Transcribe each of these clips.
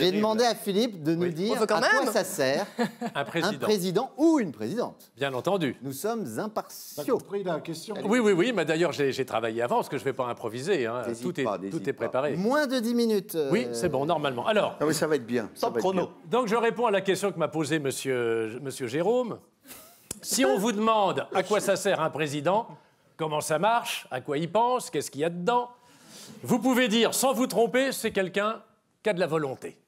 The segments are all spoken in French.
J'ai demandé à Philippe de nous dire à quoi ça sert Un un président. président ou une présidente. Bien entendu. Nous sommes impartiaux. compris la question Oui, oui, oui, mais d'ailleurs, j'ai travaillé avant, parce que je ne vais pas improviser. hein. Tout, est, tout pas. préparé. Moins de 10 minutes. euh, Oui, c'est bon, normalement. Alors, Non, mais ça va être bien. Top chrono. bien. donc je réponds à la question que m'a posée monsieur, monsieur Jérôme. Si on vous demande à quoi ça sert un président, comment ça marche, à quoi il pense, qu'est-ce qu'il y a dedans, vous pouvez dire, sans vous tromper, c'est quelqu'un qui a de la volonté.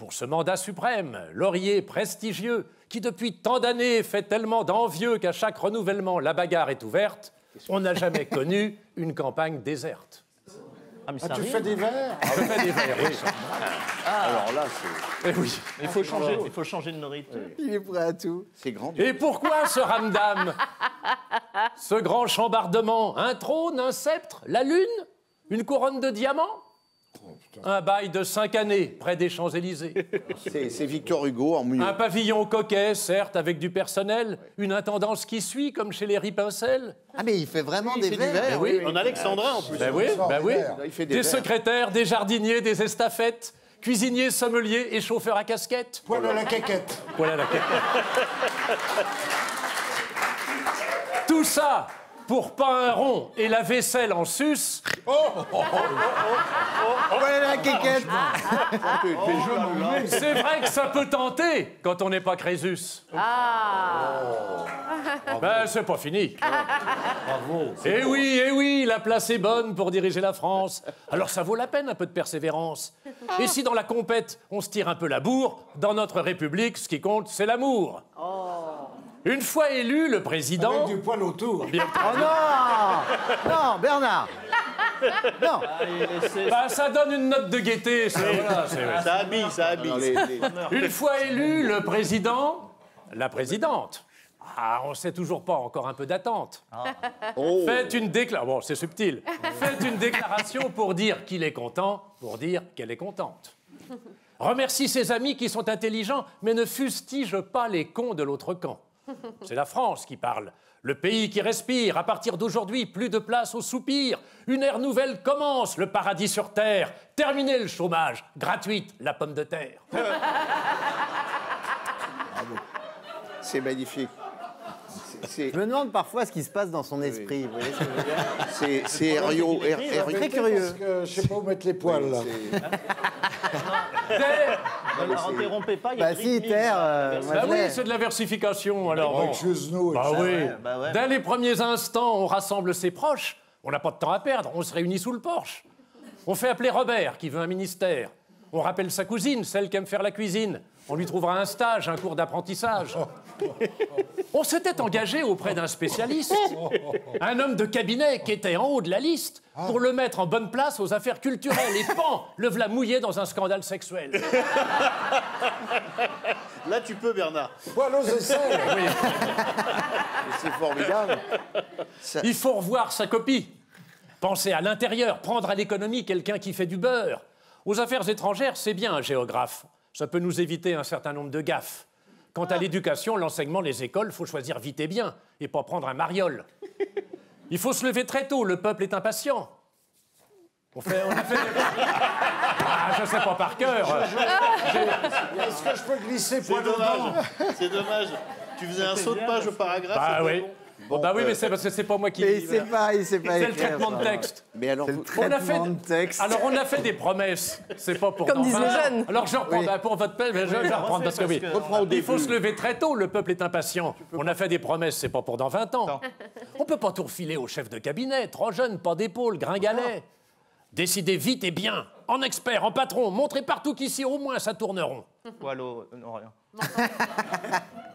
Pour ce mandat suprême, laurier prestigieux, qui depuis tant d'années fait tellement d'envieux qu'à chaque renouvellement, la bagarre est ouverte, on n'a jamais connu une campagne déserte. Ah, mais Ah, ça tu arrive. fais des verres Je fais des vers, oui. Alors là, c'est- Eh oui. Il faut changer, il faut changer de nourriture. Il est prêt à tout. c'est grand. Et pourquoi ce ramdam? Ce grand chambardement Un trône, un sceptre, la lune Une couronne de diamants? Un bail de cinq années près des Champs-Élysées. C'est c'est Victor Hugo en mieux. Un pavillon coquet, certes, avec du personnel. Une intendance qui suit, comme chez les Ripincelles. Ah, mais il fait vraiment des fait verres. oui. En alexandrin en plus. Ben oui, ben oui. Là, il fait des, secrétaires, des jardiniers, des estafettes, cuisiniers, sommeliers et chauffeurs à casquette. Poil à la caquette. Voilà la Tout ça pour pas un rond et la vaisselle en sus. Voilà la quéquette. C'est vrai que ça peut tenter quand on n'est pas Crésus. Ben, c'est pas fini. Bravo. Eh oui, eh oui, la place est bonne pour diriger la France. Alors ça vaut la peine un peu de persévérance. Et si dans la compète, on se tire un peu la bourre, dans notre République, ce qui compte, c'est l'amour. Une fois élu, le président... Avec du poil autour. Bien Oh non Non, Bernard Non Bah, ça donne une note de gaieté. ça, voilà, c'est- Ça habille, ça habille. Non, les- les- Une fois élu, le président, la présidente. Ah, on sait toujours pas, encore un peu d'attente. Oh. Faites une déclaration. Bon, c'est subtil. Faites une déclaration pour dire qu'il est content, pour dire qu'elle est contente. Remercie ses amis qui sont intelligents, mais ne fustige pas les cons de l'autre camp. C'est la France qui parle. Le pays qui respire. À partir d'aujourd'hui, plus de place au soupir. Une ère nouvelle commence, le paradis sur terre. Terminez le chômage. Gratuite, la pomme de terre. C'est magnifique. Je me demande parfois ce qui se passe dans son esprit. Vous voyez ce que je veux dire C'est. Très curieux. Parce que je sais pas où mettre les poils, là. Ne la interrompez pas, il y a Bah si, terre. euh, Bah je oui, c'est de la versification. Alors, bon. Bah oui. bah ouais. Dès les premiers instants, on rassemble ses proches. On n'a pas de temps à perdre. On se réunit sous le porche. On fait appeler Robert, qui veut un ministère. On rappelle sa cousine, celle qui aime faire la cuisine. On lui trouvera un stage, un cours d'apprentissage. On s'était engagé auprès d'un spécialiste, un homme de cabinet qui était en haut de la liste, pour le mettre en bonne place aux affaires culturelles. Et pan, le v'là mouillé dans un scandale sexuel. Là, tu peux, Bernard. Poil aux aisselles. C'est formidable. Ça- Il faut revoir sa copie. Penser à l'intérieur, prendre à l'économie quelqu'un qui fait du beurre. Aux affaires étrangères, c'est bien un géographe. Ça peut nous éviter un certain nombre de gaffes. Quant à l'éducation, l'enseignement, les écoles, faut choisir vite et bien et pas prendre un mariole. Il faut se lever très tôt, le peuple est impatient. On, fait, on a fait des- Ah, je sais pas par cœur. Est-ce que je peux glisser C'est dommage. C'est dommage. Tu faisais un saut de page au paragraphe. Bah oui. bon. Bon, bah oui, mais c'est parce que c'est pas moi qui. Mais il sait pas, il sait pas C'est le traitement de texte. Mais alors, C'est le vous- On a traitement fait- de texte. Alors on a fait des promesses, c'est pas pour Comme dans disent 20 les ans. jeunes. Alors je reprends bah, pour votre peine, mais je, vais reprendre parce que oui. Il faut se lever très tôt, le peuple est impatient. On a fait des promesses, c'est pas pour dans 20 ans. On peut pas tout refiler au chef de cabinet, trop jeune, pas d'épaule, gringalet. Décidez vite et bien, en expert, en patron, montrez partout qu'ici au moins ça tourne rond. Poil au- Non, rien.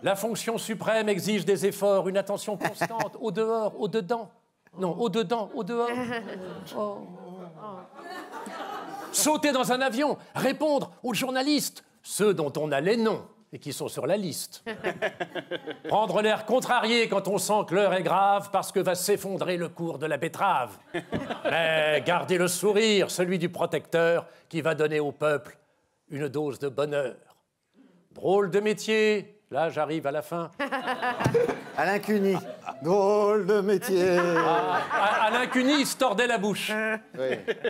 La fonction suprême exige des efforts, une attention constante, au dehors, au dedans. Non, au dedans, au dehors. Oh. Sauter dans un avion, répondre aux journalistes, ceux dont on a les noms et qui sont sur la liste. Prendre l'air contrarié quand on sent que l'heure est grave parce que va s'effondrer le cours de la betterave. Mais garder le sourire, celui du protecteur qui va donner au peuple une dose de bonheur. Drôle de métier, Là, j'arrive à la fin. Alain Cuny. Drôle de métier. Ah, À- Alain Cuny, il se tordait la bouche.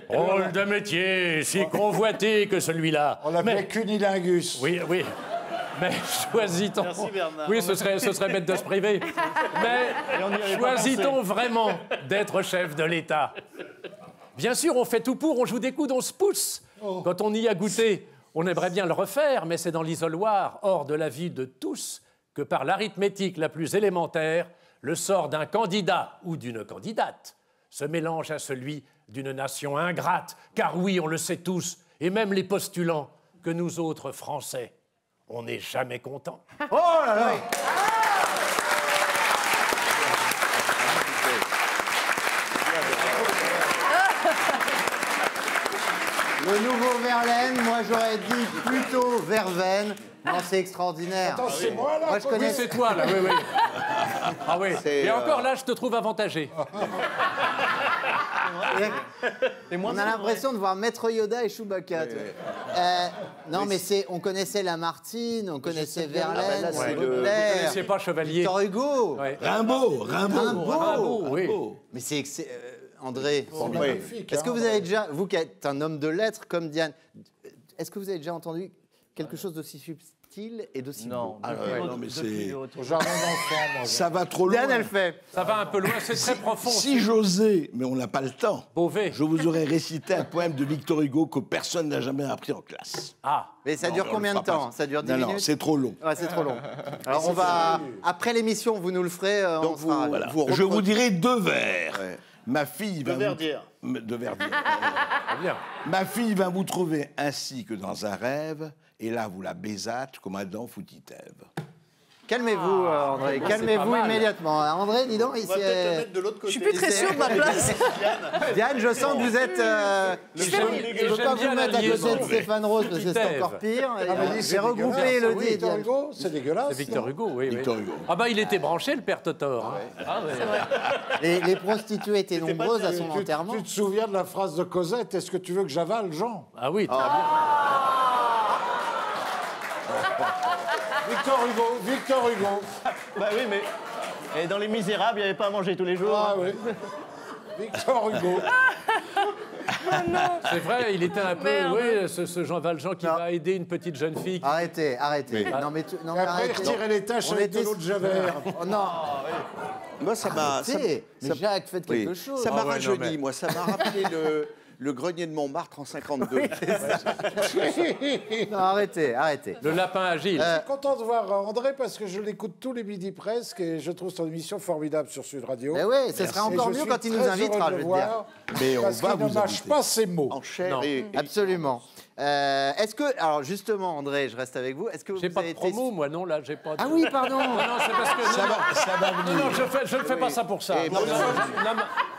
Rôle de métier, si convoité que celui-là. On l'appelait cunilingus. Oui, oui. Mais. Merci, Bernard. Oui, ce serait, ce serait bête de se priver. Mais choisit-on vraiment d'être chef de l'État? Bien sûr, on fait tout pour, on joue des coudes, on se pousse. Quand on y a goûté, on aimerait bien le refaire, mais c'est dans l'isoloir, hors de la vie de tous, que par l'arithmétique la plus élémentaire, le sort d'un candidat ou d'une candidate se mélange à celui d'une nation ingrate. Car oui, on le sait tous, et même les postulants, que nous autres Français, on n'est jamais contents. Oh là là Le nouveau Verlaine, moi j'aurais dit plutôt Verveine. Non, c'est extraordinaire. Attends, c'est moi là Moi, je connais- Oui, c'est toi, là, oui, oui. Ah oui. Et euh, encore là, je te trouve avantagé. On a l'impression de voir Maître Yoda et Chewbacca. tu vois. Euh, non, mais c'est, on connaissait Lamartine, on connaissait Verlaine, Ah, bah là, c'est le- Vous connaissez pas Chevalier Victor Hugo. Ouais. Rimbaud, Rimbaud. Rimbaud. Rimbaud, oui. Mais c'est excellent. André, C'est magnifique. est-ce que hein. vous avez déjà, vous qui êtes un homme de lettres comme Diane, est-ce que vous avez déjà entendu quelque chose d'aussi subtil et d'aussi Non, beau? Ah, ouais, non, mais c'est-. Ça va trop loin. Diane, elle fait. Ça va un peu loin, c'est très profond. Si j'osais, mais on n'a pas le temps, Beauvais. je vous aurais récité un poème de Victor Hugo que personne n'a jamais appris en classe. Ah, Mais ça Non, dure combien de temps pas. Ça dure 10 Non, non, minutes? c'est trop long. Ouais, c'est trop long. Alors on va après l'émission, vous nous le ferez. euh, Donc on vous- sera ravis. Voilà. Vous je vous dirai deux vers. Ouais. Ma fille De va vous- Verdière. De Verdière. Ma fille va vous trouver ainsi que dans un rêve, et là vous la baisâtes comme Adam foutit Ève. Calmez-vous, euh, André. pas Calmez-vous immédiatement. Euh, André, dis donc, On ici. va peut-être le mettre de l'autre côté. Je suis plus très sûre de ma place. Diane, je sens que vous êtes. euh, je ne veux pas vous mettre à côté de Stéphane Rose parce que c'est encore pire. Ah, regrouper dégueulasse. Elodie et Victor Diane. Hugo, c'est dégueulasse. C'est Victor Hugo, oui. Victor. Hugo. Ah bah il était branché, le père Totor. hein. Ah, ouais. Les, les prostituées étaient nombreuses à son enterrement. Tu te souviens de la phrase de Cosette Est-ce que tu veux que j'avale, Jean? Ah oui, très bien. Victor Hugo, Victor Hugo. Bah oui, mais. Et dans Les Misérables, il n'y avait pas à manger tous les jours. Ah hein. oui. Victor Hugo. C'est vrai, il était un peu, oui, ce, ce Jean Valjean qui Non. va aider une petite jeune fille. qui- Arrêtez, arrêtez. Non, mais, tu- non, Et mais après, retirait les taches On avec de était- l'eau de Javert. Oh non, Moi, ça m'a. ça- arrêtez. Mais ça- Jacques, faites oui, quelque chose. Ça m'a ouais, non, rajeuni, mais- moi. Ça m'a rappelé le, le grenier de Montmartre en 52. Non, arrêtez, arrêtez. Le lapin agile. Euh, Je suis content de voir André parce que je l'écoute tous les midis presque et je trouve son émission formidable sur Sud Radio. Mais ouais, ce sera encore mieux quand il nous invitera, je le veux dire. voir, Mais on parce va ne vous mâche inviter. pas ses mots. en chair Non. et, et- Absolument. Euh, Est-ce que, alors justement, André, je reste avec vous. Est-ce que vous J'ai pas avez de été- promo, moi, non, là, j'ai pas de... Ah oui, pardon. Non, non, c'est parce que... Ça non, va, ça va non, venir. non, je, fais, je ne fais pas ça pour ça. Et Non, non,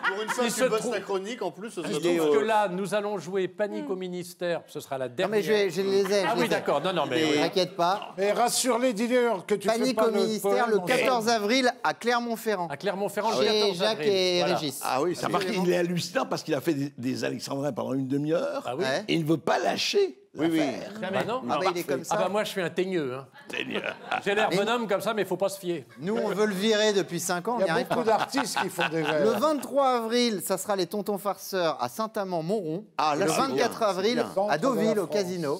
Pour une fois Il que se bosses trouve- ta chronique, en plus, trouve que là, nous allons jouer Panique au ministère, ce sera la Non, dernière. mais je, vais- je les ai. je Ah les oui, d'accord, non, non, mais... Oui. t'inquiète pas. Et rassure-les, dis-leur que tu fais Panique pas au ministère le poème en 14 avril à Clermont-Ferrand. À Clermont-Ferrand, le Chez 14 Jacques avril. et Voilà. Régis. Ah oui, Ça c'est marque, il est hallucinant parce qu'il a fait des, des alexandrins pendant une demi-heure Ah oui et il ne veut pas lâcher. Oui, oui. Bah non Ah bah, il est comme ça. Ah bah moi, je suis un teigneux. Hein. J'ai l'air bonhomme comme ça, mais il faut pas se fier. Nous, on veut le virer depuis 5 ans, Il y a beaucoup d'artistes qui font des. Le 23 avril, ça sera les Tontons Farceurs à Saint-Amand-Montrond. Ah, le c'est 24 bien, c'est avril à Deauville, au casino.